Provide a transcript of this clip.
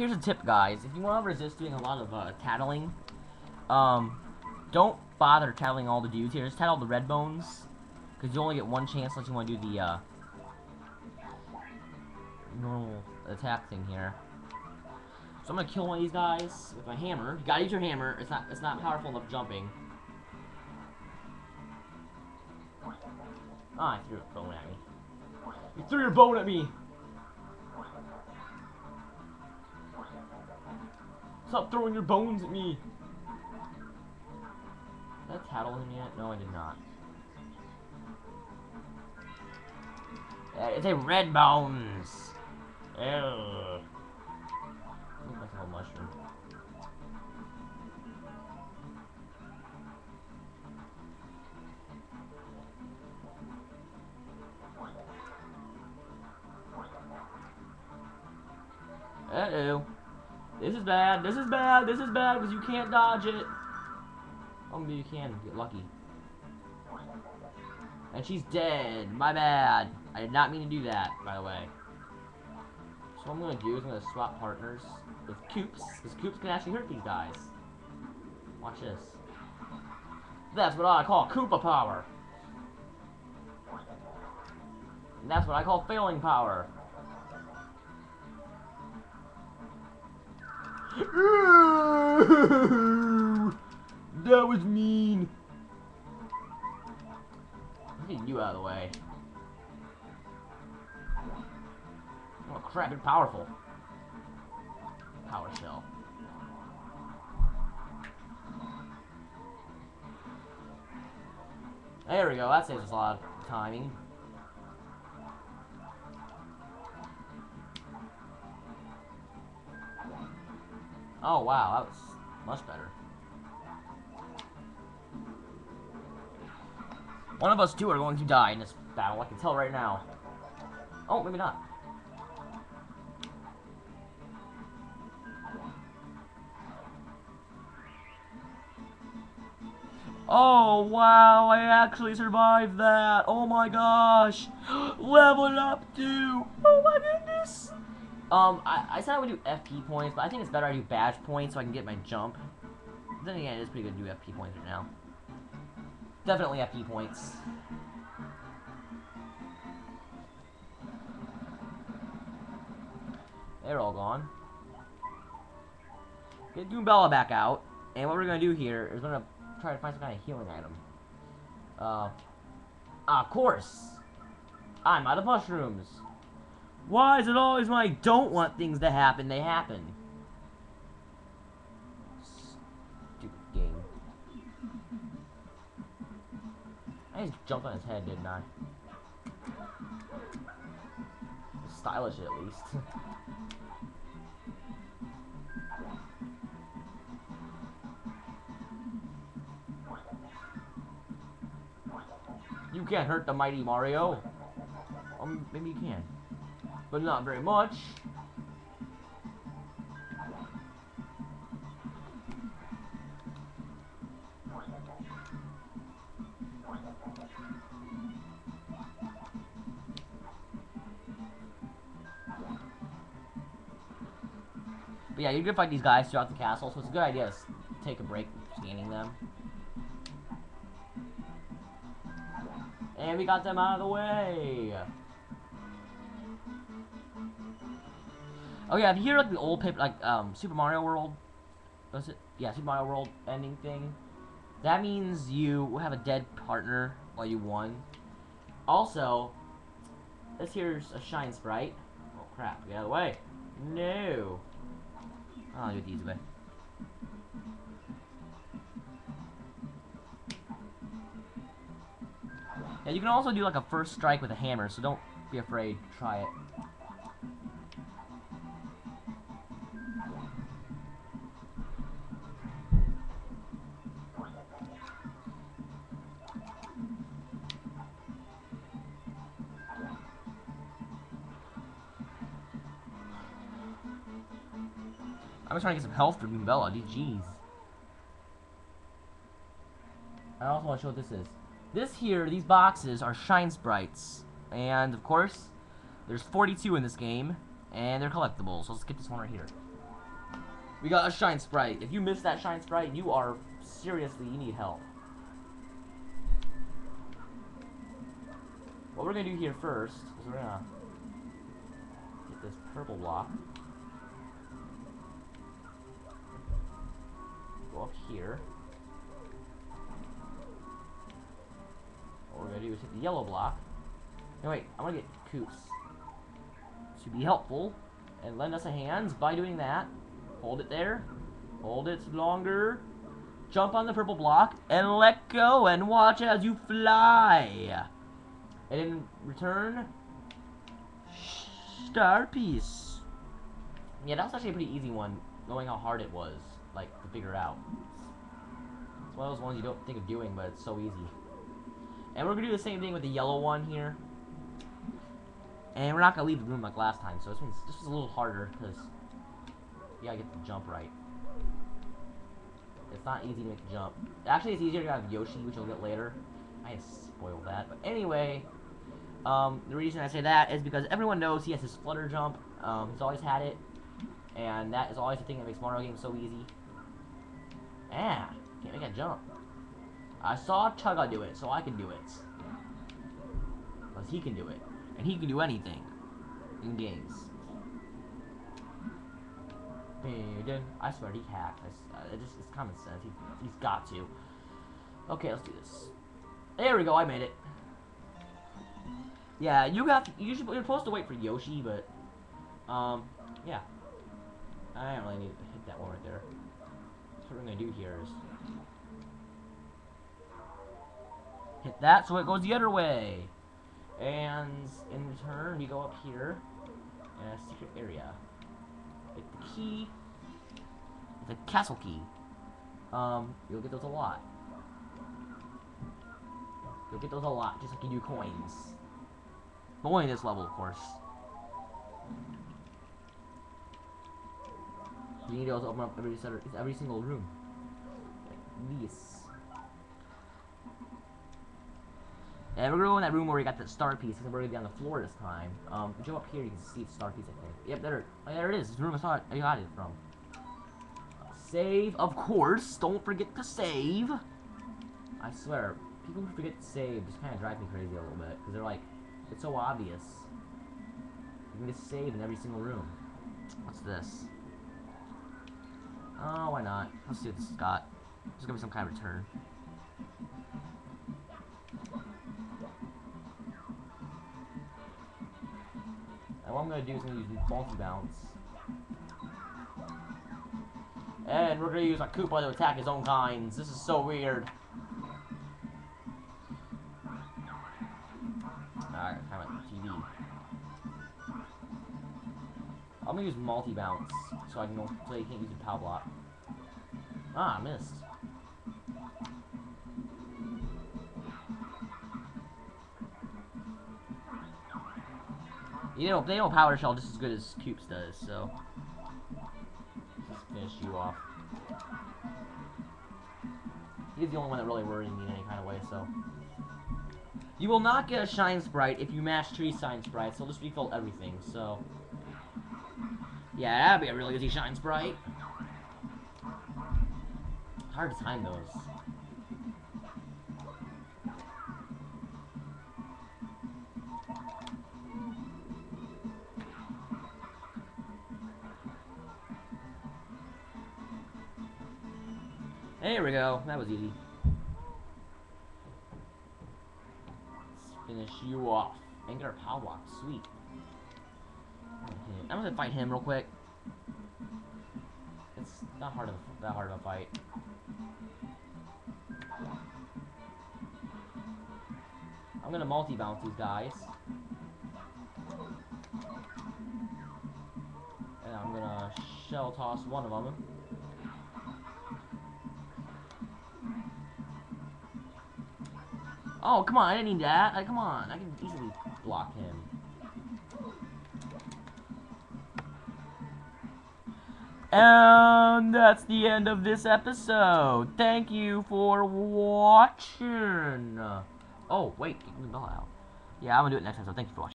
here's a tip, guys. If you want to resist doing a lot of uh, tattling, um, don't bother tattling all the dudes here. Just tattle the red bones, because you only get one chance unless you want to do the uh, normal attack thing here. So I'm gonna kill one of these guys with my hammer. You gotta use your hammer. It's not it's not powerful enough jumping. Ah, I threw a bone at me. You threw your bone at me! Stop throwing your bones at me! Did I tattle him yet? No, I did not. It's a red bones! Ew. Look like a mushroom. Uh-oh. This is bad. This is bad. This is bad because you can't dodge it. Oh, maybe you can. Get lucky. And she's dead. My bad. I did not mean to do that, by the way. So what I'm going to do is I'm going to swap partners with Koops. Because Koops can actually hurt these guys. Watch this. That's what I call Koopa power. And that's what I call failing power. that was mean. Get you out of the way. Oh crap, you're powerful. Power shell. There we go, that saves us a lot of timing. Oh wow, that was much better. One of us two are going to die in this battle, I can tell right now. Oh, maybe not. Oh, wow, I actually survived that. Oh my gosh. Leveled up too. Oh my goodness. Um, I, I said I would do FP points, but I think it's better I do badge points so I can get my jump. Then again, it is pretty good to do FP points right now. Definitely FP points. They're all gone. Get Goombella back out. And what we're gonna do here is we're gonna try to find some kind of healing item. Uh, of course. I'm out of mushrooms. Why is it always when I don't want things to happen, they happen? Stupid game. I just jumped on his head, didn't I? Stylish at least. you can't hurt the mighty Mario. Um, maybe you can. But not very much. But yeah, you can fight these guys throughout the castle, so it's a good idea to take a break scanning them. And we got them out of the way. Oh yeah, if you hear like the old paper, like um, Super Mario World, was it? Yeah, Super Mario World ending thing. That means you will have a dead partner while you won. Also, this here's a shine sprite. Oh crap! Get out of the way. No. I'll do it the easy way. Yeah, you can also do like a first strike with a hammer, so don't be afraid. Try it. I'm just trying to get some health for Bella. Jeez. I also want to show what this is. This here, these boxes are shine sprites. And, of course, there's 42 in this game. And they're collectibles. So let's get this one right here. We got a Shine Sprite. If you miss that Shine Sprite, you are seriously, you need help. What we're gonna do here first is we're gonna get this purple block. Here. What we're gonna do is hit the yellow block. No wait, I'm gonna get Koops. To be helpful and lend us a hand by doing that. Hold it there. Hold it longer. Jump on the purple block and let go and watch as you fly. And in return, star piece. Yeah, that was actually a pretty easy one, knowing how hard it was, like, to figure out. It's one of those ones you don't think of doing, but it's so easy. And we're gonna do the same thing with the yellow one here. And we're not gonna leave the room like last time, so this one's this is a little harder because you gotta get the jump right. It's not easy to make the jump. Actually, it's easier to have Yoshi, which you'll get later. I spoiled that, but anyway, um, the reason I say that is because everyone knows he has his flutter jump. Um, he's always had it, and that is always the thing that makes Mario games so easy. Ah, can't make a jump. I saw Chugga do it, so I can do it. Because he can do it. And he can do anything in games. I swear he hacked. Uh, it just, it's common sense. He, he's got to. Okay, let's do this. There we go. I made it. Yeah, you have. You should. You're supposed to wait for Yoshi, but um, yeah. I don't really need to hit that one right there. What we're gonna do here is that so it goes the other way. And in return, we go up here in a secret area. Get the key. The castle key. Um, you'll get those a lot. You'll get those a lot, just like you do coins. But only this level, of course. You need to also open up every, every single room. Like this. And we're gonna go in that room where we got the star piece, because we're gonna be on the floor this time. Um, go up here, you can see the star piece, I think. Yep, there, oh, there it is. the room I saw it, I got it from. Save, of course. Don't forget to save. I swear, people who forget to save just kind of drive me crazy a little bit, because they're like, it's so obvious. You can just save in every single room. What's this? Oh, why not? Let's see what this has got. There's gonna be some kind of return. And what I'm going to do is I'm going to use multi-bounce. And we're going to use a Koopa to attack his own kinds. This is so weird. Alright, of TV. I'm gonna use multi-bounce so I can you can't use a power block. Ah, I missed. You know, they know Power Shell just as good as Koops does, so... Just finish you off. He's the only one that really worries me in any kind of way, so... You will not get a Shine Sprite if you match three Shine Sprites, so just refill everything, so... Yeah, that'd be a really easy Shine Sprite. Hard to time those. There we go. That was easy. Finish you off. Our power. Sweet. I'm gonna fight him real quick. It's not hard of that hard of a fight. I'm gonna multi-bounce these guys. And I'm gonna shell toss one of them. Oh, come on, I didn't need that. Come on, I can easily block him. And that's the end of this episode. Thank you for watching. Oh, wait, get the bell out. Yeah, I'm gonna do it next episode. Thank you for watching.